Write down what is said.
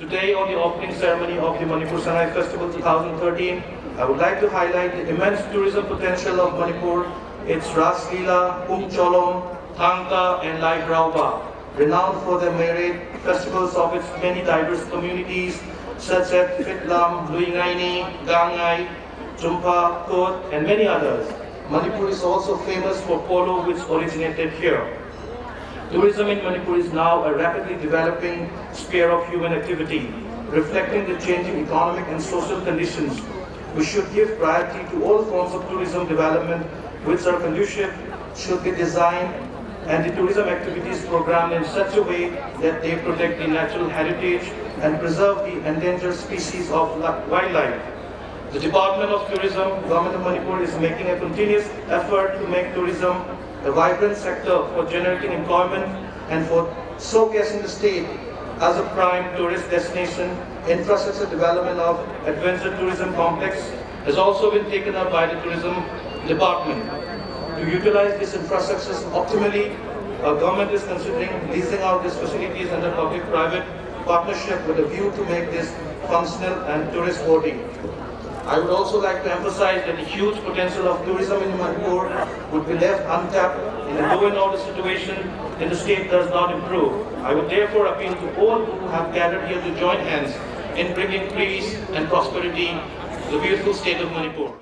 Today, on the opening ceremony of the Manipur Sangai Festival 2013, I would like to highlight the immense tourism potential of Manipur, its Ras Leela, Um Cholom, and Lai Haraoba, renowned for their myriad festivals of its many diverse communities, such as Fitlam, Luingaini, Gangai, Chumpha, Kut, and many others. Manipur is also famous for polo, which originated here. Tourism in Manipur is now a rapidly developing sphere of human activity, reflecting the changing economic and social conditions. We should give priority to all forms of tourism development which are conducive, should be designed, and the tourism activities programmed in such a way that they protect the natural heritage and preserve the endangered species of wildlife. The Department of Tourism, Government of Manipur is making a continuous effort to make tourism a vibrant sector for generating employment and for showcasing the state as a prime tourist destination. Infrastructure development of adventure tourism complex has also been taken up by the tourism department. To utilize this infrastructure optimally, our government is considering leasing out these facilities under public-private partnership with a view to make this functional and tourist worthy. I would also like to emphasize that the huge potential of tourism in Manipur would be left untapped in a low and order situation if the state does not improve. I would therefore appeal to all who have gathered here to join hands in bringing peace and prosperity to the beautiful state of Manipur.